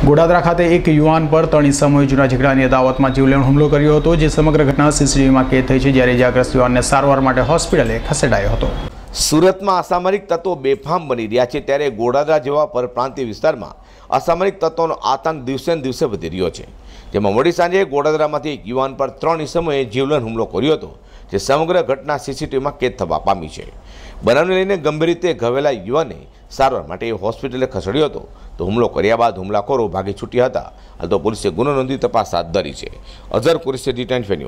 ગોડાદરા ખાતે એક યુવાન પર ત્રણ ઇસમોએ જૂના ઝઘડાની અદાવતમાં જીવલેણ હુમલો કર્યો હતો, જે સમગ્ર ઘટના સીસીટીવીમાં કેદ થઈ છે, જ્યારે ઇજાગ્રસ્ત યુવાનને સારવાર માટે હોસ્પિટલે ખસેડાયો હતો. સુરતમાં અસામરિક તત્વો બેફામ બની રહ્યા છે ત્યારે ગોડાદરા જેવા પરપ્રાંતીય વિસ્તારમાં અસામરિક તત્વોનો આતંક દિવસે ને દિવસે વધી રહ્યો છે. જેમાં મોડી સાંજે ગોડાદરામાંથી એક યુવાન પર ત્રણ ઇસમોએ જીવલેણ હુમલો કર્યો હતો, જે સમગ્ર ઘટના સીસીટીવીમાં કેદ થવા પામી છે. બનાવને લઈને ગંભીર રીતે ઘવેલા યુવાને સારવાર માટે હોસ્પિટલે ખસેડ્યો હતો, તો હુમલો કર્યા બાદ હુમલાખોરો ભાગી છૂટ્યા હતા. હાલ તો પોલીસે ગુનો નોંધી તપાસ હાથ ધરી છે. અઝર કુરેશી ડિટેન્શન